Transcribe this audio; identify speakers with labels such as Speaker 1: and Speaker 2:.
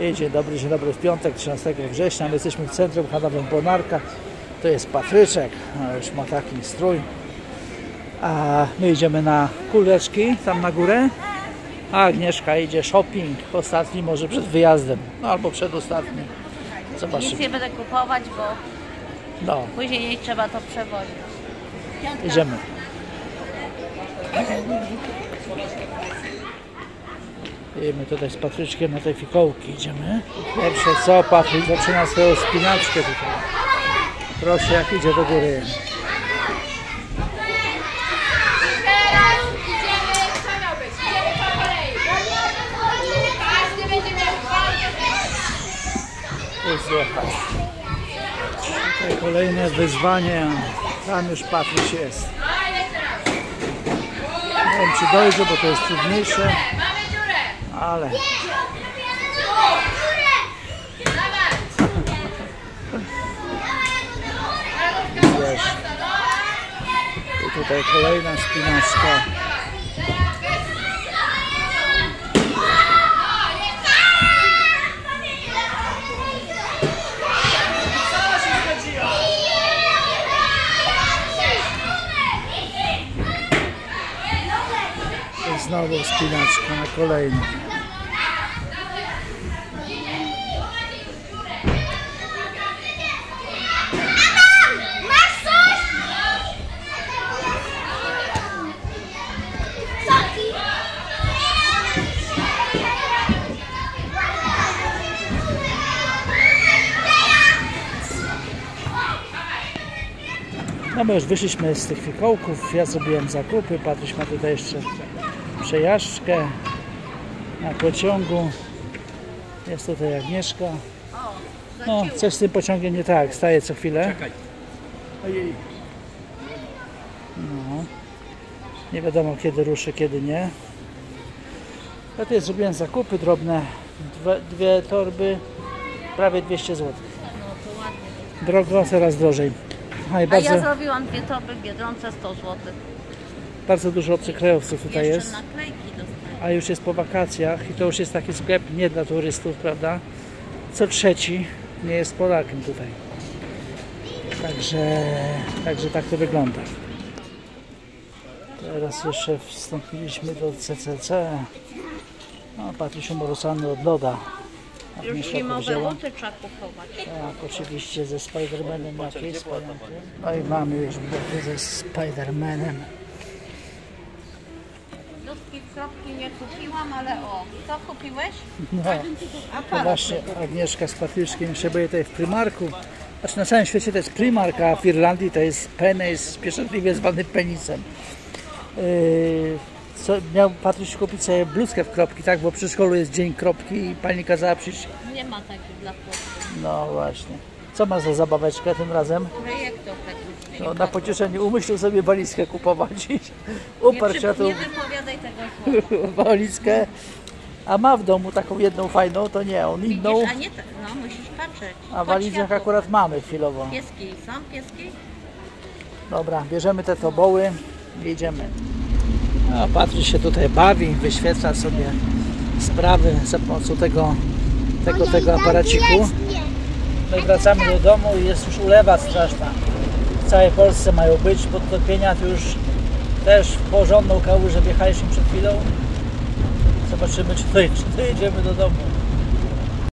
Speaker 1: I Dzień dobry, dzień dobry. W piątek 13 września my jesteśmy w centrum handlowym Bonarka. To jest Patryczek, no już ma taki strój. A my idziemy na kuleczki, tam na górę. A Agnieszka idzie shopping, ostatni może przed wyjazdem, no albo przedostatni. Zobaczymy.
Speaker 2: Nic nie będę kupować, bo
Speaker 1: No,
Speaker 2: później jej trzeba to przewozić.
Speaker 1: idziemy. Idziemy tutaj z Patryczkiem na te fikołki idziemy. Pierwsze co, Patryk zaczyna swoją spinaczkę tutaj. Proszę jak idzie do góry. I zjechać. Tutaj kolejne wyzwanie. Tam już Patryś jest. Nie wiem czy dojdzie, bo to jest trudniejsze. Ale wiesz. I tutaj kolejna spinaczka. I znowu spinaczka na kolejną. No my już wyszliśmy z tych fikołków, ja zrobiłem zakupy, Patryś ma tutaj jeszcze przejażdżkę na pociągu. Jest tutaj Agnieszka. No, coś z tym pociągiem nie tak, staje co chwilę. No. Nie wiadomo kiedy ruszy, kiedy nie. Ja tutaj zrobiłem zakupy drobne, dwie, dwie torby, prawie 200 zł.
Speaker 2: No to ładnie.
Speaker 1: Drogo, coraz drożej. A i
Speaker 2: A
Speaker 1: bardzo,
Speaker 2: ja zrobiłam dwie torby w Biedronce 100 zł.
Speaker 1: bardzo dużo obcych krajowców tutaj
Speaker 2: Jeszcze
Speaker 1: jest.
Speaker 2: naklejki
Speaker 1: a już jest po wakacjach i to już jest taki sklep nie dla turystów, prawda? Co trzeci nie jest Polakiem tutaj. Także, także tak to wygląda. Teraz jeszcze wstąpiliśmy do CCC. No, Patrysiu Morosany od loda.
Speaker 2: Już zimowe buty trzeba kupować.
Speaker 1: Tak, oczywiście ze Spidermanem jakieś wspaniałe. No i mamy już buty ze Spidermanem.
Speaker 2: Ludzki kropki nie kupiłam, ale o. Co kupiłeś?
Speaker 1: No, to właśnie Agnieszka z Patryszkiem jeszcze byli tutaj w Primarku. Znaczy na całym świecie to jest Primark, a w Irlandii to jest Pennies, pieszczotliwie zwany penisem. Yy, co, miał Patryś kupić sobie bluzkę w kropki, tak? Bo przy szkolu jest dzień kropki i pani kazała przyjść.
Speaker 2: Nie ma takich dla chłopców.
Speaker 1: No właśnie. Co ma za zabaweczkę tym razem?
Speaker 2: Projektów takich.
Speaker 1: No, na pocieszenie umyślił sobie walizkę kupować
Speaker 2: nie,
Speaker 1: uparł
Speaker 2: przy,
Speaker 1: się tu
Speaker 2: nie wypowiadaj tego słowa.
Speaker 1: walizkę. A ma w domu taką jedną fajną, to nie, on inną.
Speaker 2: Widzisz, a nie. No musisz patrzeć.
Speaker 1: A
Speaker 2: światło.
Speaker 1: akurat mamy chwilowo.
Speaker 2: Pieski są pieski?
Speaker 1: Dobra, bierzemy te toboły i jedziemy. A Patryk się tutaj bawi, wyświetla sobie sprawy za pomocą tego, tego, tego aparaciku. My wracamy do domu i jest już ulewa straszna. W całej Polsce mają być podtopienia, to już też w porządną kałużę wjechaliśmy przed chwilą. Zobaczymy, czy dojedziemy do domu.